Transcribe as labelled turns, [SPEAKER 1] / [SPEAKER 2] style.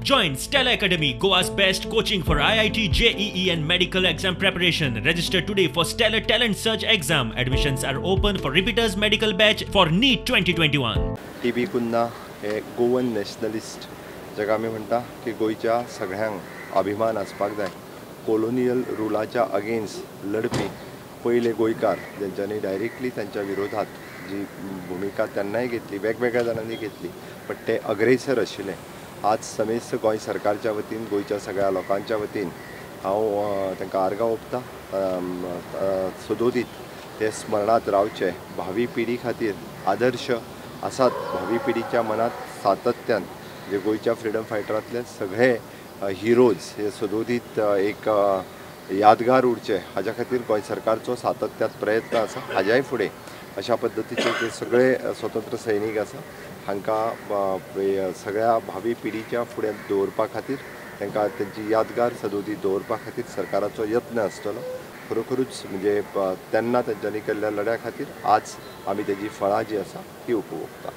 [SPEAKER 1] Join Stella Academy, Goa's best coaching for IIT, JEE, and medical exam preparation. Register today for Stellar Talent Search exam. Admissions are open for repeaters medical batch for NEET 2021.
[SPEAKER 2] टी बी कुन्ना हे Goan nationalist जाका आमी म्हणटा की गोंयच्या सगळ्यांक अभिमान आसपाक जाय कोलोनियल रुलाच्या अगेन्स्ट लढपी पयले गोंयकार जेंच्यांनी डायरेक्टली तांच्या विरोधात जी भुमिका तेन्नाय घेतली वेगवेगळ्या जाणांनी घेतली बट ते अग्रेसर आशिल्ले आज समेस्त गोंय सरकारच्या वतीन गोंयच्या सगळ्या लोकांच्या वतीन हांव तांकां आर्गां ओंपतां सदोदीत ते स्मरणात रावचे. भावी पिढी खातीर आदर्श आसात. भावी पिढीच्या मनात सातत्यान जे गोंयच्या फ्रिडम फायटरांतले सगळे हिरोज हे सदोदीत एक यादगार उरचे हाज्या खातीर गोंय सरकारचो सातत्यात प्रयत्न आसा. हाज्याय फुडें अशा पद्दतीचे जे सगळे स्वतंत्र सैनीक आसा. हांकां सगळ्या भावी पिढीच्या फुडें दवरपा खातीर तांकां तेंची यादगार सदोती दवरपा खातीर सरकाराचो यत्न आसतलो. खरोखरूच म्हणजे तेन्ना तेंच्यांनी केल्ल्या लढ्या खातीर आज आमी तेजी फळां जी आसा ती उपभोगता.